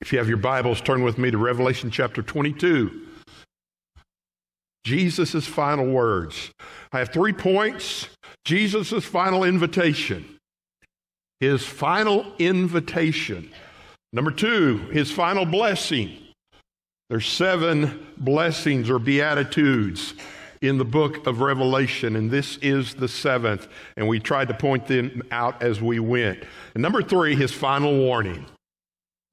If you have your Bibles, turn with me to Revelation chapter 22. Jesus' final words. I have three points. Jesus' final invitation. His final invitation. Number two, his final blessing. There's seven blessings or beatitudes in the book of Revelation, and this is the seventh, and we tried to point them out as we went. And number three, his final warning.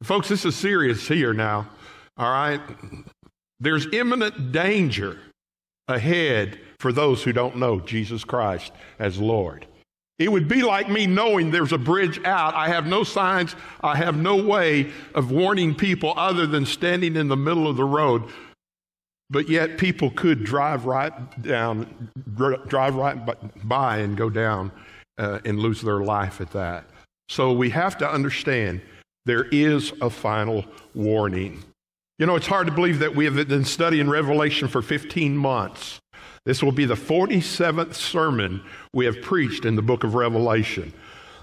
Folks, this is serious here now, all right? There's imminent danger ahead for those who don't know Jesus Christ as Lord. It would be like me knowing there's a bridge out. I have no signs, I have no way of warning people other than standing in the middle of the road but yet people could drive right down, drive right by and go down uh, and lose their life at that. So we have to understand there is a final warning. You know, it's hard to believe that we have been studying Revelation for 15 months. This will be the 47th sermon we have preached in the book of Revelation.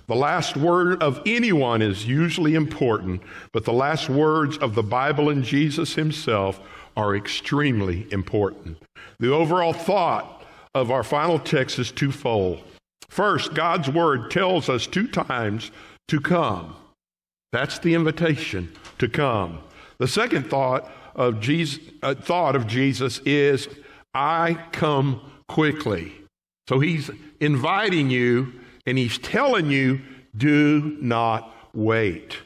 The last word of anyone is usually important, but the last words of the Bible and Jesus himself are extremely important. The overall thought of our final text is twofold. First, God's word tells us two times to come. That's the invitation to come. The second thought of Jesus, uh, thought of Jesus is, I come quickly. So he's inviting you and he's telling you, do not wait.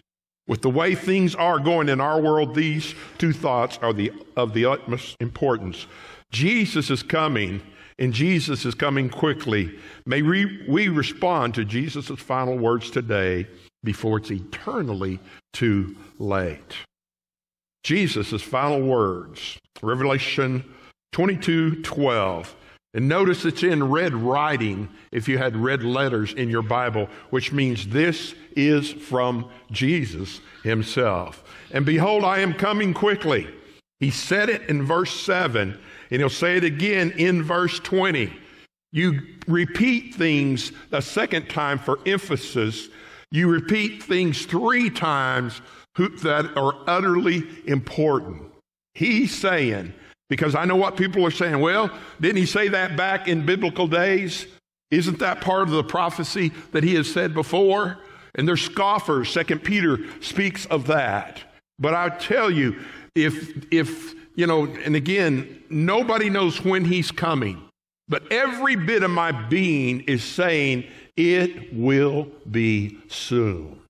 With the way things are going in our world, these two thoughts are the, of the utmost importance. Jesus is coming, and Jesus is coming quickly. May we, we respond to Jesus' final words today before it's eternally too late. Jesus' final words, Revelation 22 12. And notice it's in red writing if you had red letters in your Bible, which means this is from Jesus himself. And behold, I am coming quickly. He said it in verse 7, and he'll say it again in verse 20. You repeat things a second time for emphasis. You repeat things three times that are utterly important. He's saying, because I know what people are saying. Well, didn't he say that back in biblical days? Isn't that part of the prophecy that he has said before? And there's scoffers. Second Peter speaks of that. But I tell you, if if you know, and again, nobody knows when he's coming, but every bit of my being is saying it will be soon.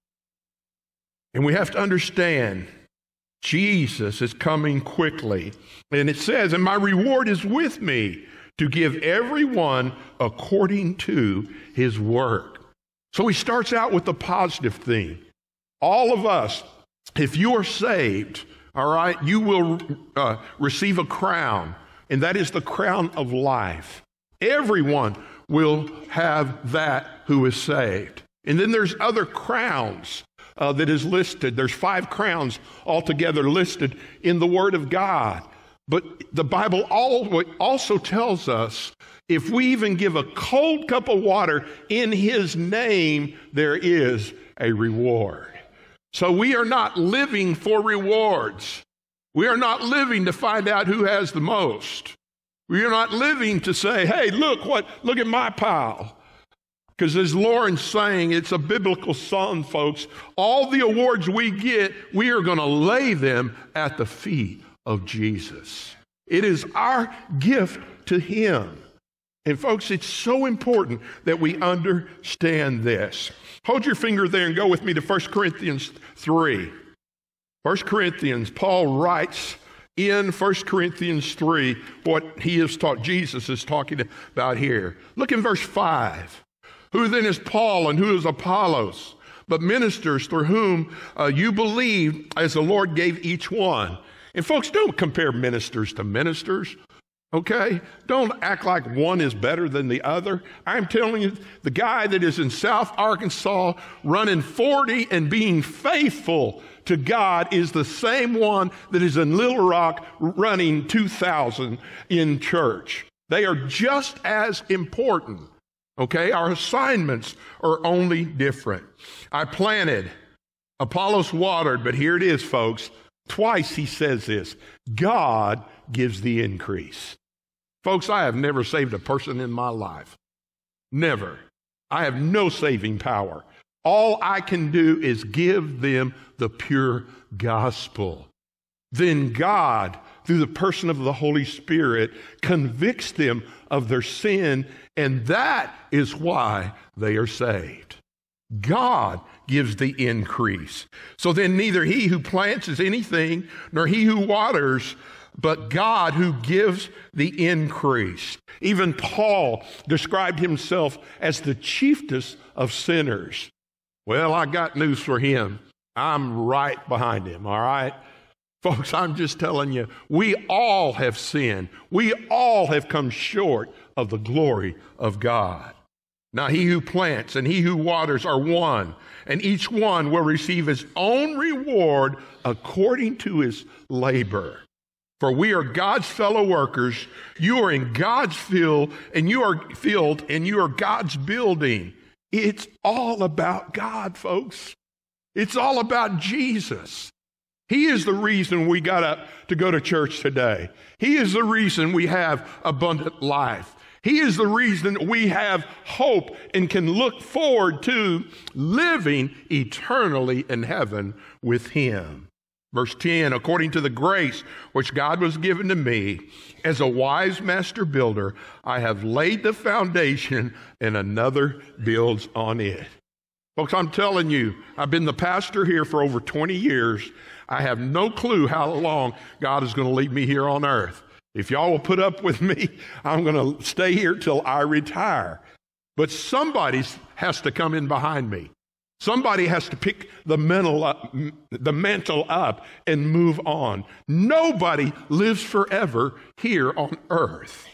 And we have to understand Jesus is coming quickly. And it says, And my reward is with me to give everyone according to his work. So he starts out with the positive thing. All of us, if you are saved, all right, you will uh, receive a crown, and that is the crown of life. Everyone will have that who is saved. And then there's other crowns uh, that is listed. There's five crowns altogether listed in the Word of God. But the Bible also tells us if we even give a cold cup of water in His name, there is a reward. So we are not living for rewards. We are not living to find out who has the most. We are not living to say, hey, look what, look at my pile. Because as Lauren's saying, it's a biblical song, folks. All the awards we get, we are going to lay them at the feet of Jesus. It is our gift to Him. And folks, it's so important that we understand this. Hold your finger there and go with me to 1 Corinthians 3. 1 Corinthians, Paul writes in 1 Corinthians 3 what he has taught, Jesus is talking about here. Look in verse 5. Who then is Paul and who is Apollos? But ministers through whom uh, you believe as the Lord gave each one. And folks, don't compare ministers to ministers. Okay? Don't act like one is better than the other. I'm telling you, the guy that is in South Arkansas running 40 and being faithful to God is the same one that is in Little Rock running 2,000 in church. They are just as important. Okay, our assignments are only different. I planted, Apollos watered, but here it is, folks. Twice he says this God gives the increase. Folks, I have never saved a person in my life. Never. I have no saving power. All I can do is give them the pure gospel. Then God, through the person of the Holy Spirit, convicts them of their sin, and that is why they are saved. God gives the increase. So then, neither he who plants is anything, nor he who waters, but God who gives the increase. Even Paul described himself as the chiefest of sinners. Well, I got news for him. I'm right behind him, all right? Folks, I'm just telling you, we all have sinned. We all have come short of the glory of God. Now, he who plants and he who waters are one, and each one will receive his own reward according to his labor. For we are God's fellow workers. You are in God's field, and you are field, and you are God's building. It's all about God, folks. It's all about Jesus. He is the reason we got up to go to church today. He is the reason we have abundant life. He is the reason we have hope and can look forward to living eternally in heaven with Him. Verse 10 According to the grace which God was given to me, as a wise master builder, I have laid the foundation and another builds on it. Folks, I'm telling you, I've been the pastor here for over 20 years. I have no clue how long God is going to leave me here on earth. If y'all will put up with me, I'm going to stay here till I retire. But somebody has to come in behind me. Somebody has to pick the mantle up, uh, the mantle up and move on. Nobody lives forever here on earth.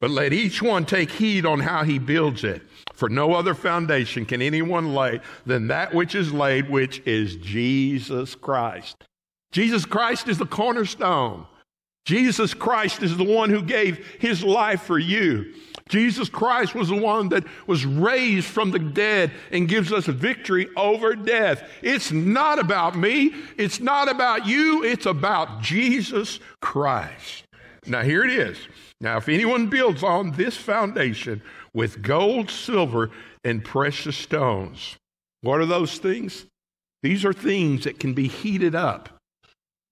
But let each one take heed on how he builds it. For no other foundation can anyone lay than that which is laid, which is Jesus Christ. Jesus Christ is the cornerstone. Jesus Christ is the one who gave his life for you. Jesus Christ was the one that was raised from the dead and gives us victory over death. It's not about me. It's not about you. It's about Jesus Christ. Now, here it is. Now, if anyone builds on this foundation with gold, silver, and precious stones, what are those things? These are things that can be heated up.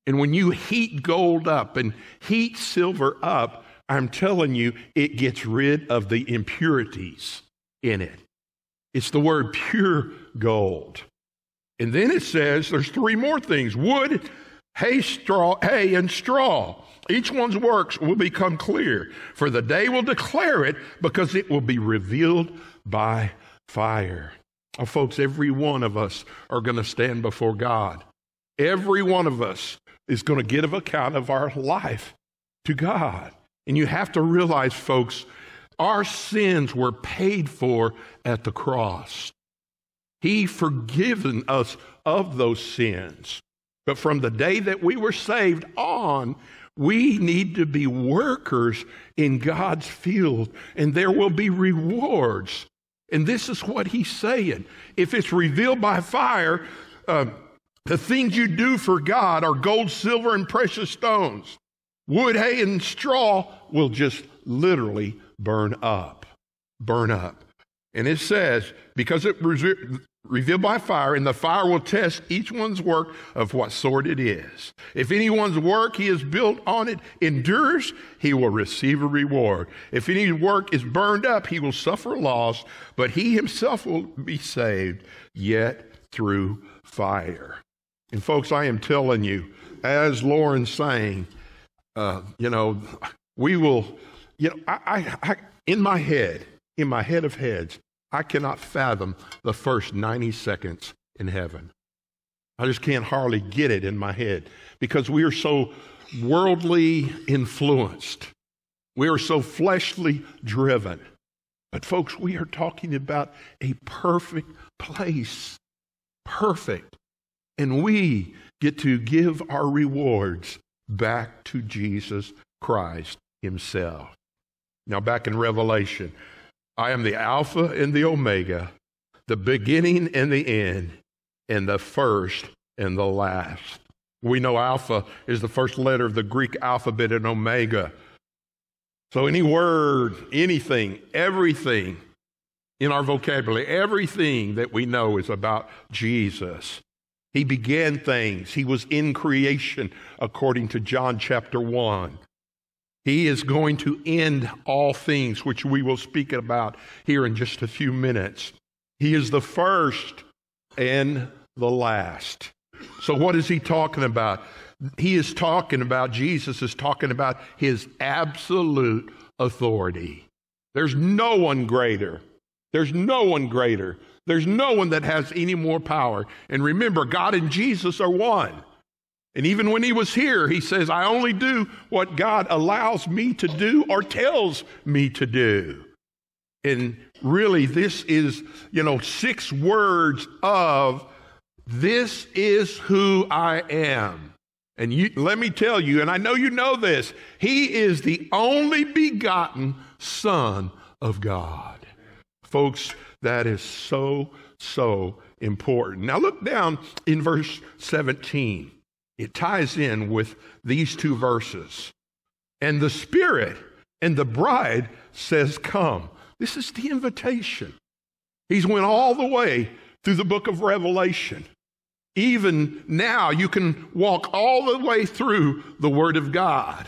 And when you heat gold up and heat silver up, I'm telling you, it gets rid of the impurities in it. It's the word pure gold. And then it says there's three more things wood, hay, straw, hay, and straw. Each one's works will become clear, for the day will declare it because it will be revealed by fire. Oh, folks, every one of us are going to stand before God. Every one of us is going to give account of our life to God. And you have to realize, folks, our sins were paid for at the cross. He forgiven us of those sins. But from the day that we were saved on, we need to be workers in God's field, and there will be rewards. And this is what he's saying. If it's revealed by fire, uh, the things you do for God are gold, silver, and precious stones. Wood, hay, and straw will just literally burn up. Burn up. And it says, because it was revealed by fire, and the fire will test each one's work of what sort it is. If anyone's work he has built on it endures, he will receive a reward. If any work is burned up, he will suffer loss, but he himself will be saved, yet through fire. And folks, I am telling you, as Lauren's saying, uh, you know, we will, you know, I, I, I, in my head, in my head of heads, I cannot fathom the first 90 seconds in heaven. I just can't hardly get it in my head because we are so worldly influenced. We are so fleshly driven. But, folks, we are talking about a perfect place. Perfect. And we get to give our rewards back to Jesus Christ Himself. Now, back in Revelation, I am the Alpha and the Omega, the beginning and the end. and the first and the last. We know Alpha is the first letter of the Greek alphabet and Omega. So any word, anything, everything in our vocabulary, everything that we know is about Jesus. He began things. He was in creation, according to John chapter 1. He is going to end all things, which we will speak about here in just a few minutes. He is the first and the last. So, what is he talking about? He is talking about, Jesus is talking about his absolute authority. There's no one greater. There's no one greater. There's no one that has any more power. And remember, God and Jesus are one. And even when he was here, he says, I only do what God allows me to do or tells me to do. And really, this is, you know, six words of this is who I am. And you, let me tell you, and I know you know this, he is the only begotten Son of God. Folks, that is so, so important. Now look down in verse 17. It ties in with these two verses. And the Spirit and the bride says, Come. This is the invitation. He's went all the way through the book of Revelation. Even now, you can walk all the way through the Word of God.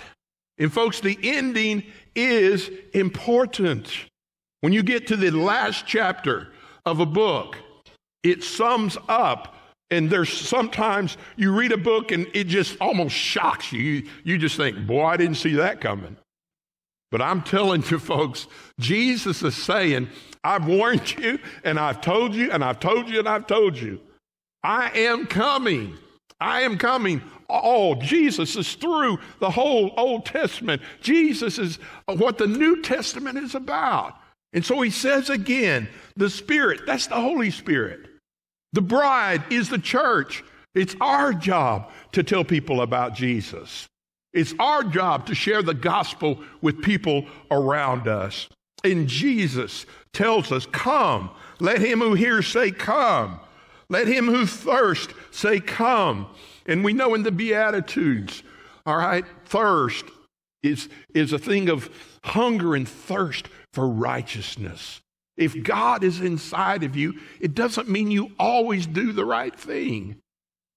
And, folks, the ending is important. When you get to the last chapter of a book, it sums up and there's sometimes you read a book and it just almost shocks you. you. You just think, boy, I didn't see that coming. But I'm telling you, folks, Jesus is saying, I've warned you and I've told you and I've told you and I've told you. I am coming. I am coming. Oh, Jesus is through the whole Old Testament. Jesus is what the New Testament is about. And so he says again, the Spirit, that's the Holy Spirit. The bride is the church. It's our job to tell people about Jesus. It's our job to share the gospel with people around us. And Jesus tells us, Come. Let him who hears say, Come. Let him who thirsts say, Come. And we know in the Beatitudes, all right, thirst is, is a thing of hunger and thirst for righteousness. If God is inside of you, it doesn't mean you always do the right thing.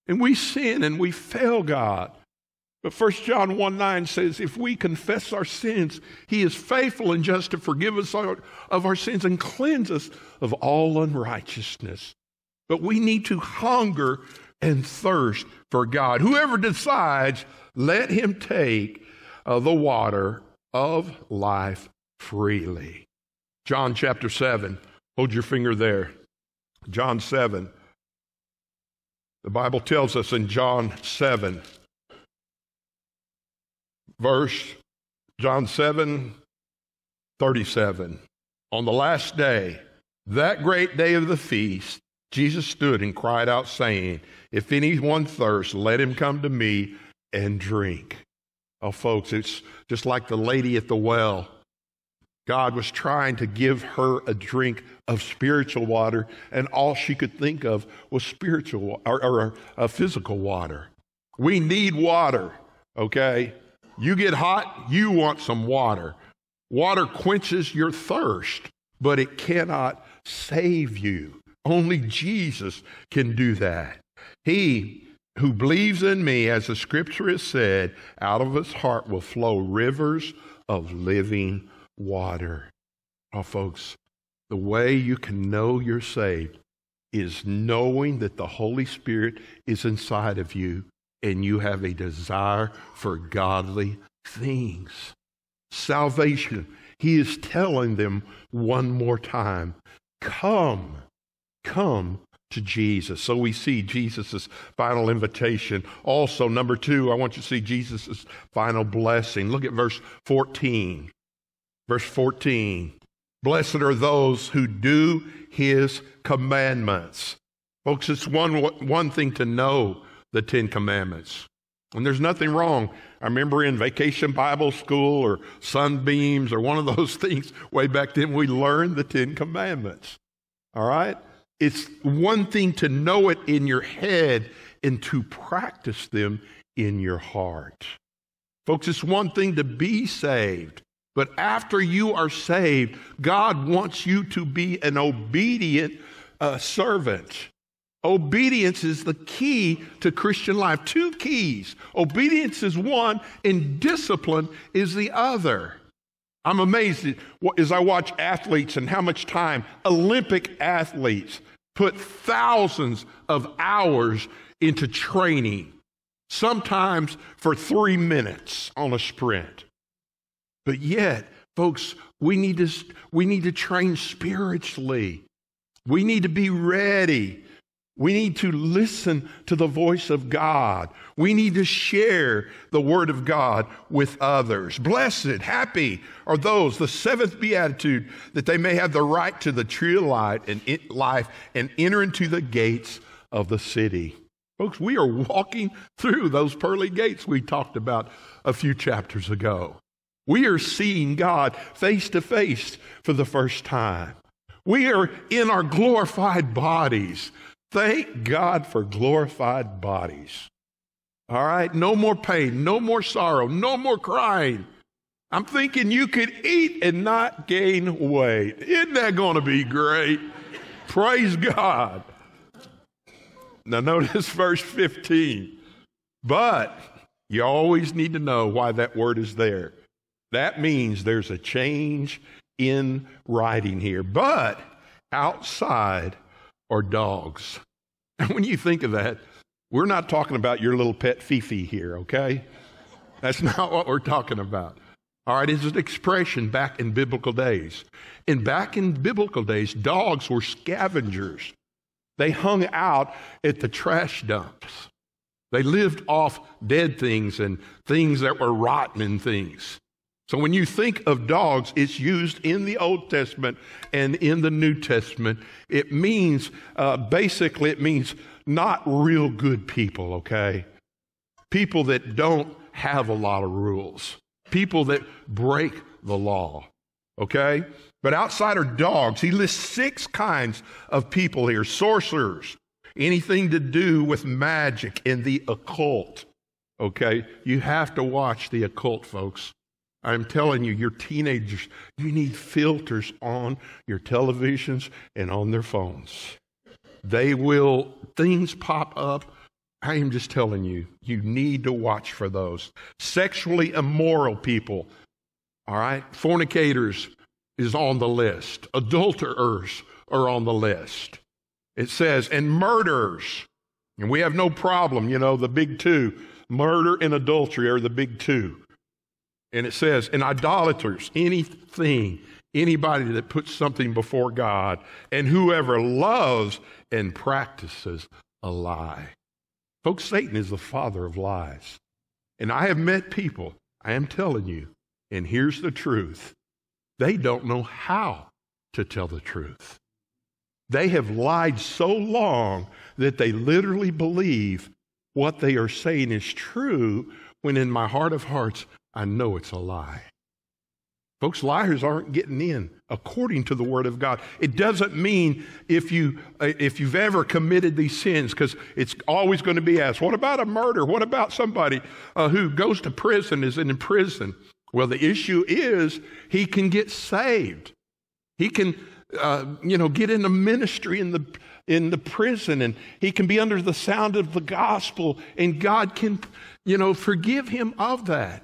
And we sin and we fail God. But 1 John 1 9 says, if we confess our sins, he is faithful and just to forgive us of our sins and cleanse us of all unrighteousness. But we need to hunger and thirst for God. Whoever decides, let him take uh, the water of life freely. John chapter 7. Hold your finger there. John 7. The Bible tells us in John 7, verse John 7, 37. On the last day, that great day of the feast, Jesus stood and cried out, saying, If anyone thirsts, let him come to me and drink. Oh, folks, it's just like the lady at the well God was trying to give her a drink of spiritual water, and all she could think of was spiritual or, or uh, physical water. We need water, okay? You get hot, you want some water. Water quenches your thirst, but it cannot save you. Only Jesus can do that. He who believes in me, as the scripture has said, out of his heart will flow rivers of living water. Oh, folks, the way you can know you're saved is knowing that the Holy Spirit is inside of you and you have a desire for godly things. Salvation. He is telling them one more time come, come to Jesus. So we see Jesus' final invitation. Also, number two, I want you to see Jesus' final blessing. Look at verse 14. Verse 14 Blessed are those who do his commandments. Folks, it's one, one thing to know the Ten Commandments. And there's nothing wrong. I remember in vacation Bible school or sunbeams or one of those things way back then, we learned the Ten Commandments. All right? It's one thing to know it in your head and to practice them in your heart. Folks, it's one thing to be saved, but after you are saved, God wants you to be an obedient uh, servant. Obedience is the key to Christian life. Two keys. Obedience is one, and discipline is the other. I'm amazed as I watch athletes and how much time Olympic athletes put thousands of hours into training, sometimes for three minutes on a sprint. But yet, folks, we need to, we need to train spiritually. We need to be ready. We need to listen to the voice of God. We need to share the word of God with others. Blessed, happy are those, the seventh beatitude, that they may have the right to the tree of life and enter into the gates of the city. Folks, we are walking through those pearly gates we talked about a few chapters ago. We are seeing God face to face for the first time. We are in our glorified bodies. Thank God for glorified bodies. All right, no more pain, no more sorrow, no more crying. I'm thinking you could eat and not gain weight. Isn't that going to be great? Praise God. Now, notice verse 15. But you always need to know why that word is there. That means there's a change in writing here. But outside are dogs. And when you think of that, we're not talking about your little pet Fifi here, okay? That's not what we're talking about. All right, it's an expression back in biblical days. And back in biblical days, dogs were scavengers. They hung out at the trash dumps. They lived off dead things and things that were rotten and things. So when you think of dogs, it's used in the Old Testament and in the New Testament. It means, uh, basically, it means not real good people, okay? People that don't have a lot of rules, people that break the law, okay? But outside are dogs. He lists six kinds of people here sorcerers, anything to do with magic and the occult, okay? You have to watch the occult, folks. I'm telling you, your teenagers, you need filters on your televisions and on their phones. They will, things pop up. I am just telling you, you need to watch for those. Sexually immoral people, all right? Fornicators is on the list, adulterers are on the list. It says, and murderers. And we have no problem, you know, the big two murder and adultery are the big two. And it says, and idolaters, anything, anybody that puts something before God, and whoever loves and practices a lie. Folks, Satan is the father of lies. And I have met people, I am telling you, and here's the truth they don't know how to tell the truth. They have lied so long that they literally believe what they are saying is true when in my heart of hearts, I know it's a lie. Folks, liars aren't getting in according to the Word of God. It doesn't mean if, you, if you've ever committed these sins, because it's always going to be asked, what about a murder? What about somebody uh, who goes to prison, is in prison? Well, the issue is he can get saved. He can, uh, you know, get into ministry in the, in the prison and he can be under the sound of the gospel and God can you know, forgive him of that.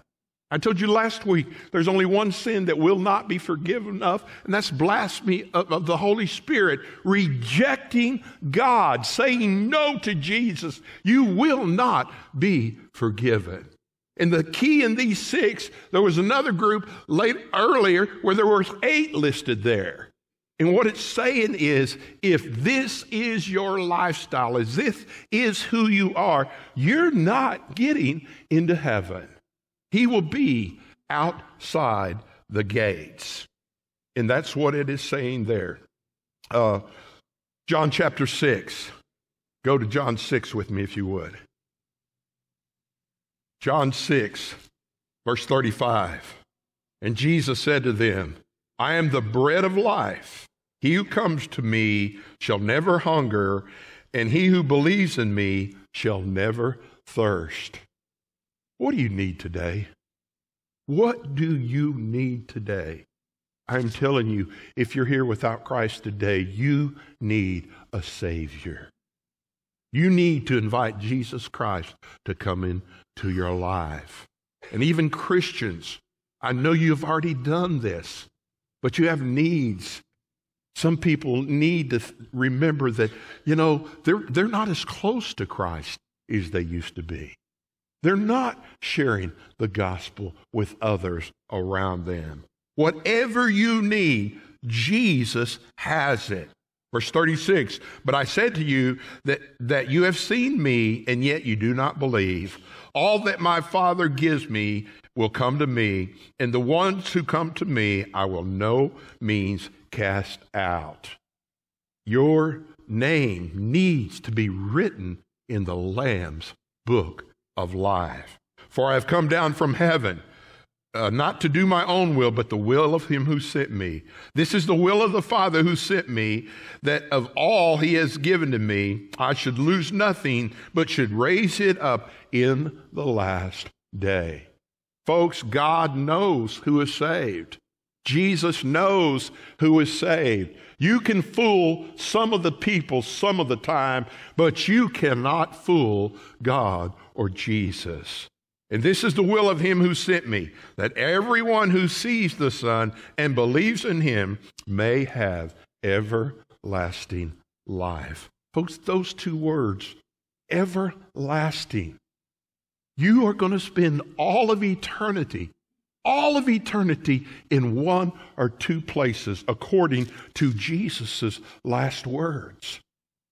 I told you last week there's only one sin that will not be forgiven of, and that's blasphemy of, of, the Holy Spirit, rejecting God, saying no to Jesus. You will not be forgiven. And the key in these six, there was another group late earlier where there were eight listed there. And what it's saying is if this is your lifestyle, if this is who you are, you're not getting into heaven. He will be outside the gates. And that's what it is saying there. Uh, John chapter 6. Go to John 6 with me if you would. John 6, verse 35. And Jesus said to them, I am the bread of life. He who comes to me shall never hunger, and he who believes in me shall never thirst. What do you need today? What do you need today? I'm telling you, if you're here without Christ today, you need a Savior. You need to invite Jesus Christ to come into your life. And even Christians, I know you've already done this, but you have needs. Some people need to remember that, you know, they're, they're not as close to Christ as they used to be. They're not sharing the gospel with others around them. Whatever you need, Jesus has it. Verse 36, but I said to you that, that you have seen me, and yet you do not believe. All that my Father gives me will come to me, and the ones who come to me I will no means cast out. Your name needs to be written in the Lamb's book of life. For I have come down from heaven uh, not to do my own will, but the will of him who sent me. This is the will of the Father who sent me, that of all he has given to me, I should lose nothing, but should raise it up in the last day. Folks, God knows who is saved. Jesus knows who is saved. You can fool some of the people some of the time, but you cannot fool God or Jesus. And this is the will of him who sent me, that everyone who sees the Son and believes in him may have everlasting life. Folks, those two words, everlasting. You are going to spend all of eternity, all of eternity in one or two places according to Jesus' last words.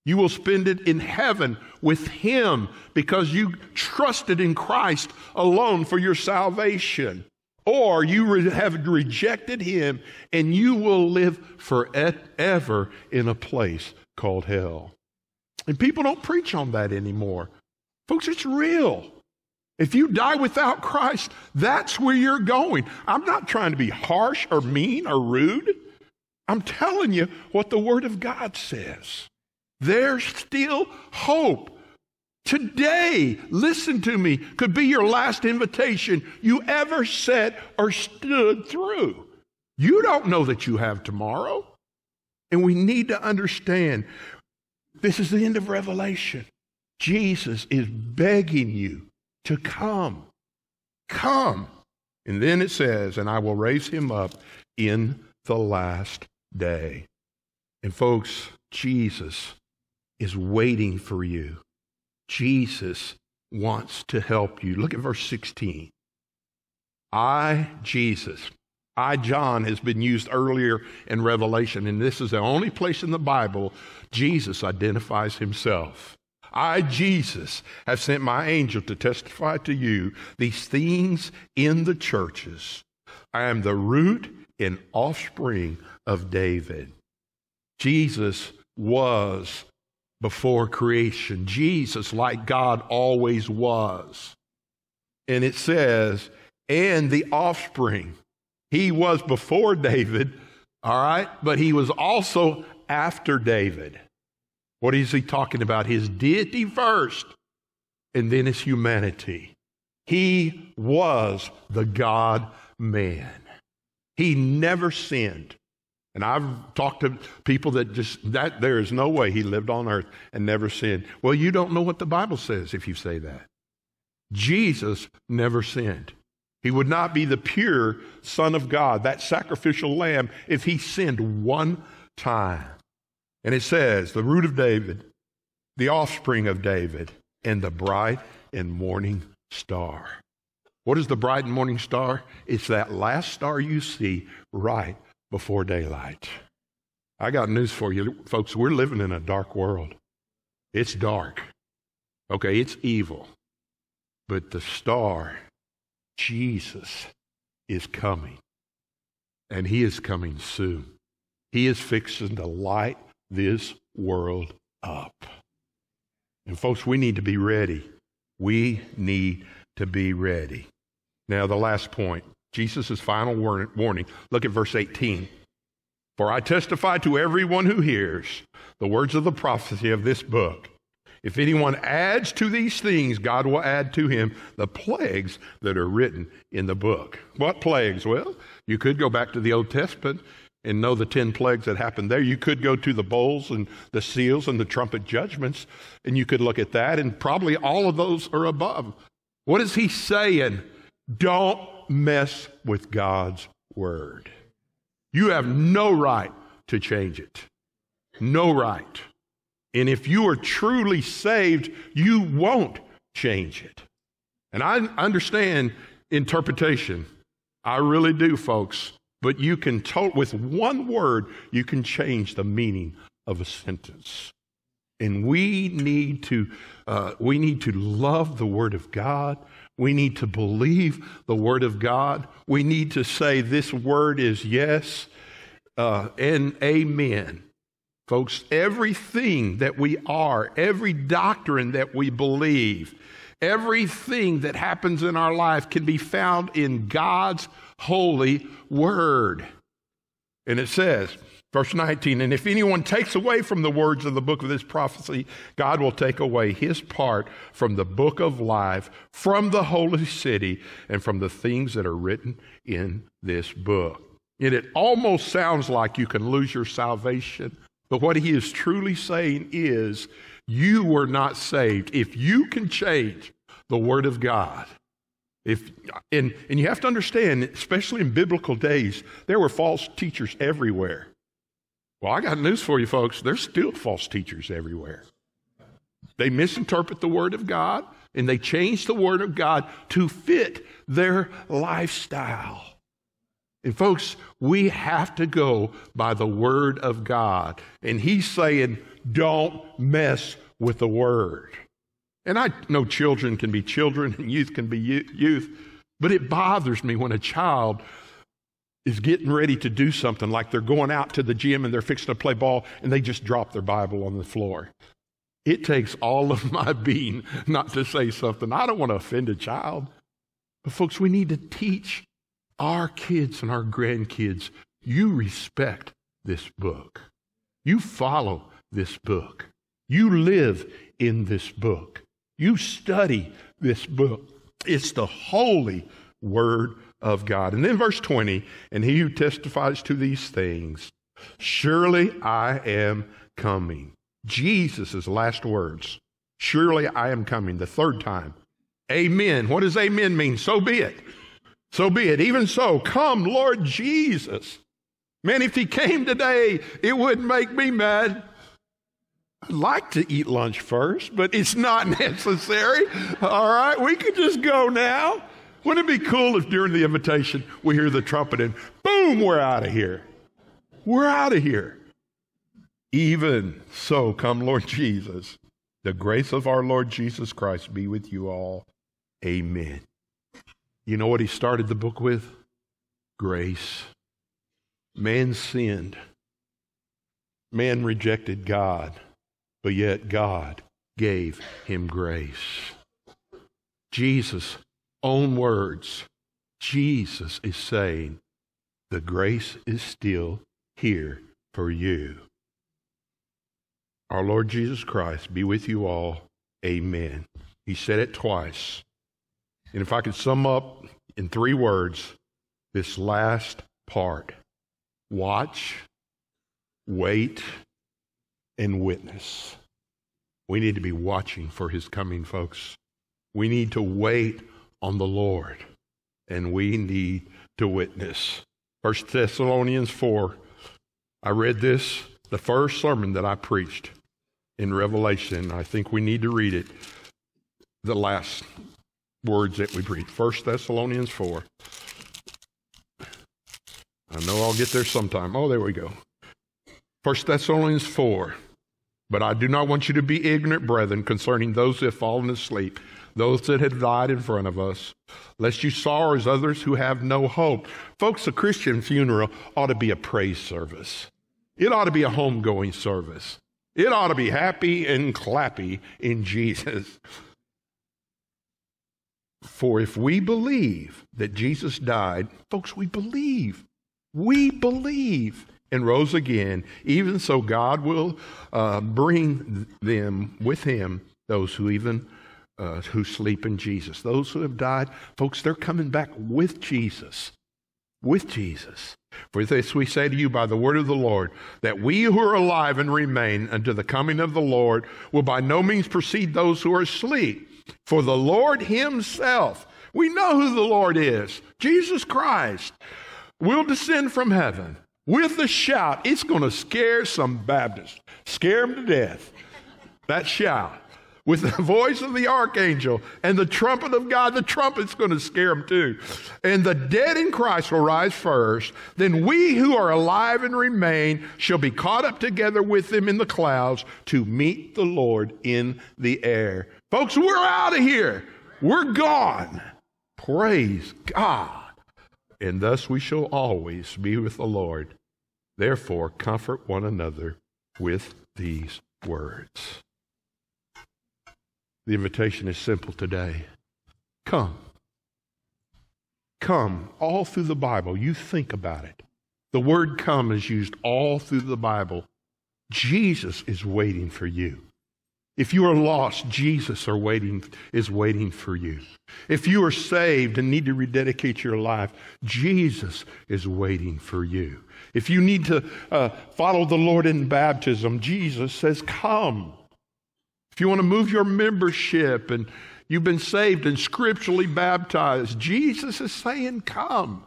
You will spend it in heaven with Him because you trusted in Christ alone for your salvation. Or you re- have rejected Him and you will live forever in a place called hell. And people don't preach on that anymore. Folks, it's real. If you die without Christ, that's where you're going. I'm not trying to be harsh or mean or rude. I'm telling you what the Word of God says. There's still hope. Today, listen to me, could be your last invitation you ever set or stood through. You don't know that you have tomorrow. And we need to understand this is the end of Revelation. Jesus is begging you to come. Come. And then it says, and I will raise him up in the last day. And folks, Jesus is waiting for you. Jesus wants to help you. Look at verse 16. I, Jesus, I, John, has been used earlier in Revelation, and this is the only place in the Bible Jesus identifies himself. I, Jesus, have sent my angel to testify to you these things in the churches. I am the root and offspring of David. Jesus was before creation. Jesus, like God always was. And it says, and the offspring. He was before David, all right, but he was also after David. What is he talking about? His deity first, and then his humanity. He was the God man. He never sinned. And I've talked to people that just, that there is no way he lived on earth and never sinned. Well, you don't know what the Bible says if you say that. Jesus never sinned. He would not be the pure Son of God, that sacrificial lamb, if he sinned one time. And it says, the root of David, the offspring of David, and the bright and morning star. What is the bright and morning star? It's that last star you see right before daylight. I got news for you, folks. We're living in a dark world. It's dark. Okay, it's evil. But the star, Jesus, is coming. And he is coming soon. He is fixing to light this world up. And, folks, we need to be ready. We need to be ready. Now, the last point Jesus' final warning. Look at verse 18. For I testify to everyone who hears the words of the prophecy of this book. If anyone adds to these things, God will add to him the plagues that are written in the book. What plagues? Well, you could go back to the Old Testament and know the 10 plagues that happened there. You could go to the bowls and the seals and the trumpet judgments, and you could look at that, and probably all of those are above. What is he saying? Don't mess with God's word. You have no right to change it. No right. And if you are truly saved, you won't change it. And I understand interpretation. I really do, folks. But you can, to- with one word, you can change the meaning of a sentence. And we need to, uh, we need to love the Word of God. We need to believe the Word of God. We need to say this word is yes uh, and amen. Folks, everything that we are, every doctrine that we believe, everything that happens in our life can be found in God's holy word. And it says, verse 19, and if anyone takes away from the words of the book of this prophecy, God will take away his part from the book of life, from the holy city, and from the things that are written in this book. And it almost sounds like you can lose your salvation but what he is truly saying is, you were not saved. If you can change the Word of God, if, and, and you have to understand, especially in biblical days, there were false teachers everywhere. Well, I got news for you, folks. There's still false teachers everywhere. They misinterpret the Word of God and they change the Word of God to fit their lifestyle. And folks, we have to go by the Word of God. And He's saying, don't mess with the Word. And I know children can be children and youth can be youth, but it bothers me when a child is getting ready to do something like they're going out to the gym and they're fixing to play ball and they just drop their Bible on the floor. It takes all of my being not to say something. I don't want to offend a child. But, folks, we need to teach our kids and our grandkids, you respect this book. You follow this book. You live in this book. You study this book. It's the holy word of God. And then verse 20, and he who testifies to these things, surely I am coming. Jesus' last words, surely I am coming, the third time. Amen. What does amen mean? So be it. So be it. Even so, come, Lord Jesus. Man, if he came today, it wouldn't make me mad. I'd like to eat lunch first, but it's not necessary. All right, we could just go now. Wouldn't it be cool if during the invitation we hear the trumpet and boom, we're out of here? We're out of here. Even so, come, Lord Jesus. The grace of our Lord Jesus Christ be with you all. Amen. You know what he started the book with? Grace. Man sinned. Man rejected God, but yet God gave him grace. Jesus' own words, Jesus is saying, the grace is still here for you. Our Lord Jesus Christ be with you all. Amen. He said it twice. And if I could sum up in three words this last part watch, wait, and witness. We need to be watching for his coming, folks. We need to wait on the Lord, and we need to witness. First Thessalonians 4. I read this, the first sermon that I preached in Revelation. I think we need to read it. The last words that we read. First Thessalonians 4. I know I'll get there sometime. Oh, there we go. First Thessalonians 4. But I do not want you to be ignorant, brethren, concerning those that have fallen asleep, those that have died in front of us, lest you sorrow as others who have no hope. Folks, a Christian funeral ought to be a praise service. It ought to be a homegoing service. It ought to be happy and clappy in Jesus. For if we believe that Jesus died, folks, we believe. We believe and rose again, even so God will uh, bring them with him, those who even uh, who sleep in Jesus. Those who have died, folks, they're coming back with Jesus. With Jesus. For this we say to you by the word of the Lord, that we who are alive and remain unto the coming of the Lord will by no means precede those who are asleep. For the Lord himself, we know who the Lord is, Jesus Christ, will descend from heaven with a shout. It's going to scare some Baptists, scare them to death. That shout with the voice of the archangel and the trumpet of God. The trumpet's going to scare them too. And the dead in Christ will rise first. Then we who are alive and remain shall be caught up together with them in the clouds to meet the Lord in the air. Folks, we're out of here. We're gone. Praise God. And thus we shall always be with the Lord. Therefore, comfort one another with these words. The invitation is simple today. Come. Come all through the Bible. You think about it. The word come is used all through the Bible. Jesus is waiting for you. If you are lost, Jesus are waiting, is waiting for you. If you are saved and need to rededicate your life, Jesus is waiting for you. If you need to uh, follow the Lord in baptism, Jesus says, Come. If you want to move your membership and you've been saved and scripturally baptized, Jesus is saying, Come.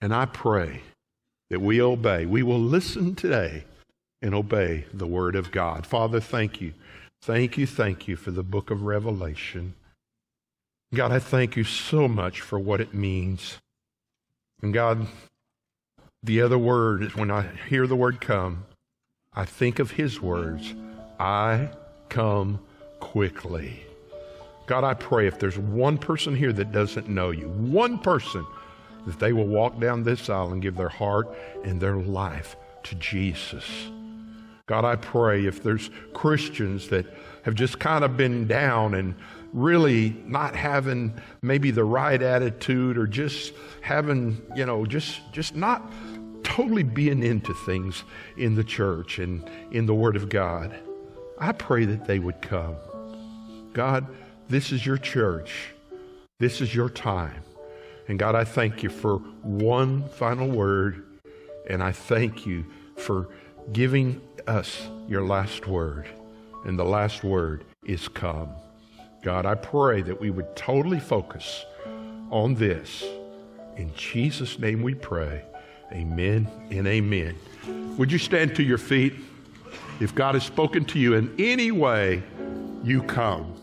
And I pray that we obey. We will listen today and obey the Word of God. Father, thank you. Thank you, thank you for the book of Revelation. God, I thank you so much for what it means. And God, the other word is when I hear the word come, I think of His words I come quickly. God, I pray if there's one person here that doesn't know you, one person, that they will walk down this aisle and give their heart and their life to Jesus. God, I pray if there's Christians that have just kind of been down and really not having maybe the right attitude or just having, you know, just just not totally being into things in the church and in the Word of God. I pray that they would come. God, this is your church. This is your time. And God, I thank you for one final word, and I thank you for giving us your last word. And the last word is come. God, I pray that we would totally focus on this. In Jesus' name we pray. Amen and amen. Would you stand to your feet? If God has spoken to you in any way, you come.